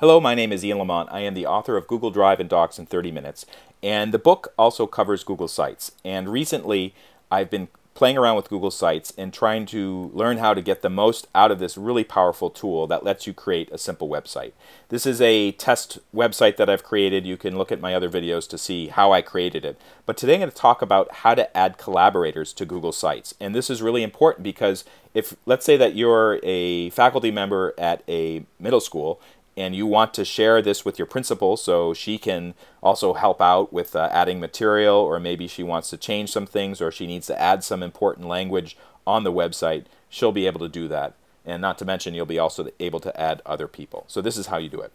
Hello, my name is Ian Lamont. I am the author of Google Drive and Docs in 30 Minutes. And the book also covers Google Sites. And recently, I've been playing around with Google Sites and trying to learn how to get the most out of this really powerful tool that lets you create a simple website. This is a test website that I've created. You can look at my other videos to see how I created it. But today I'm going to talk about how to add collaborators to Google Sites. And this is really important because if, let's say that you're a faculty member at a middle school and you want to share this with your principal so she can also help out with uh, adding material or maybe she wants to change some things or she needs to add some important language on the website, she'll be able to do that. And not to mention, you'll be also able to add other people. So this is how you do it.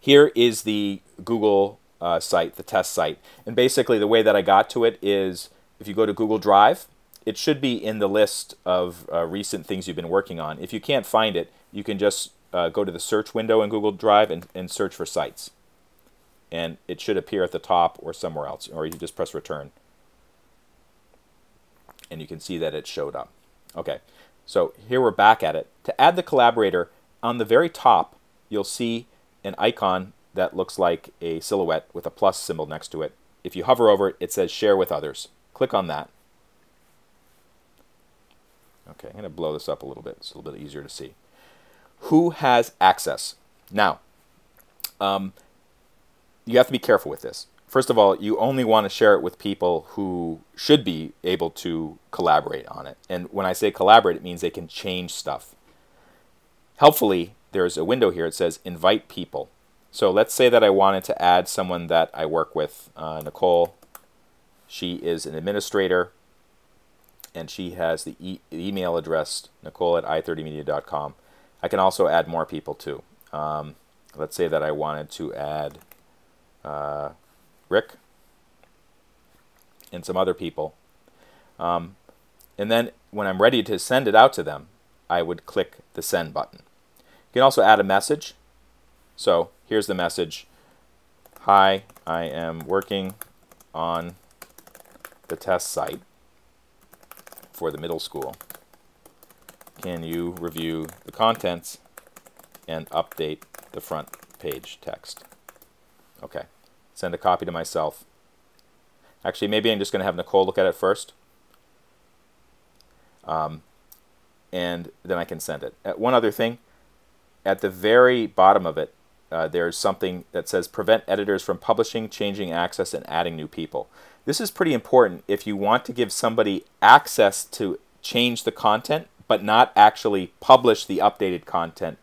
Here is the Google uh, site, the test site. And basically the way that I got to it is if you go to Google Drive, it should be in the list of uh, recent things you've been working on. If you can't find it, you can just uh, go to the search window in Google Drive and, and search for sites. And it should appear at the top or somewhere else, or you just press return. And you can see that it showed up. Okay, so here we're back at it. To add the collaborator, on the very top, you'll see an icon that looks like a silhouette with a plus symbol next to it. If you hover over it, it says share with others. Click on that. Okay, I'm going to blow this up a little bit. It's a little bit easier to see who has access. Now, um, you have to be careful with this. First of all, you only want to share it with people who should be able to collaborate on it. And when I say collaborate, it means they can change stuff. Helpfully, there's a window here. It says invite people. So let's say that I wanted to add someone that I work with, uh, Nicole. She is an administrator, and she has the e email address, nicole at i30media.com. I can also add more people too. Um, let's say that I wanted to add uh, Rick and some other people. Um, and then when I'm ready to send it out to them, I would click the send button. You can also add a message. So here's the message. Hi, I am working on the test site for the middle school can you review the contents and update the front page text? Okay, send a copy to myself. Actually, maybe I'm just going to have Nicole look at it first. Um, and then I can send it. Uh, one other thing, at the very bottom of it, uh, there's something that says prevent editors from publishing, changing access, and adding new people. This is pretty important if you want to give somebody access to change the content but not actually publish the updated content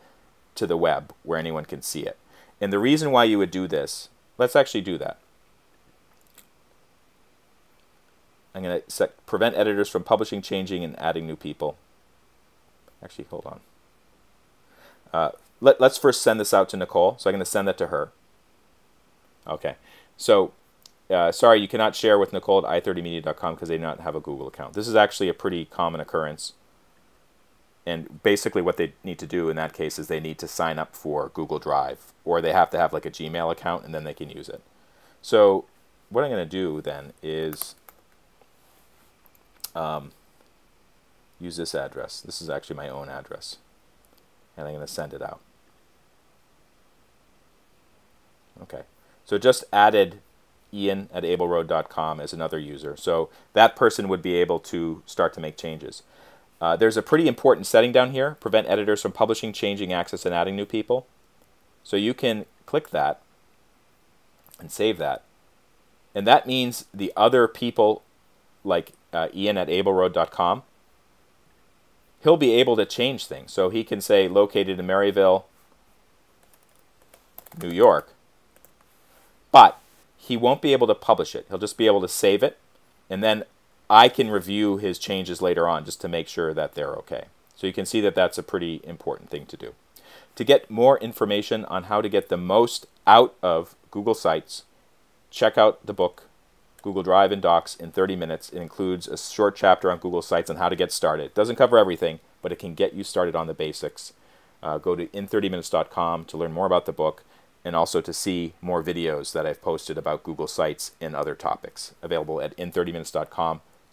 to the web where anyone can see it. And the reason why you would do this, let's actually do that. I'm going to prevent editors from publishing, changing, and adding new people. Actually, hold on. Uh, let, us first send this out to Nicole. So I'm going to send that to her. Okay. So, uh, sorry, you cannot share with Nicole at i30media.com because they do not have a Google account. This is actually a pretty common occurrence and basically what they need to do in that case is they need to sign up for Google Drive or they have to have like a Gmail account and then they can use it. So what I'm going to do then is um, use this address. This is actually my own address and I'm going to send it out. Okay, so just added Ian at ableroad.com as another user. So that person would be able to start to make changes. Uh, there's a pretty important setting down here, prevent editors from publishing, changing access, and adding new people. So you can click that and save that. And that means the other people, like uh, Ian at ableroad.com, he'll be able to change things. So he can say located in Maryville, New York, but he won't be able to publish it. He'll just be able to save it, and then I can review his changes later on just to make sure that they're okay. So you can see that that's a pretty important thing to do. To get more information on how to get the most out of Google Sites, check out the book Google Drive and Docs in 30 minutes. It includes a short chapter on Google Sites and how to get started. It doesn't cover everything, but it can get you started on the basics. Uh, go to in30minutes.com to learn more about the book and also to see more videos that I've posted about Google Sites and other topics. Available at in30minutes.com.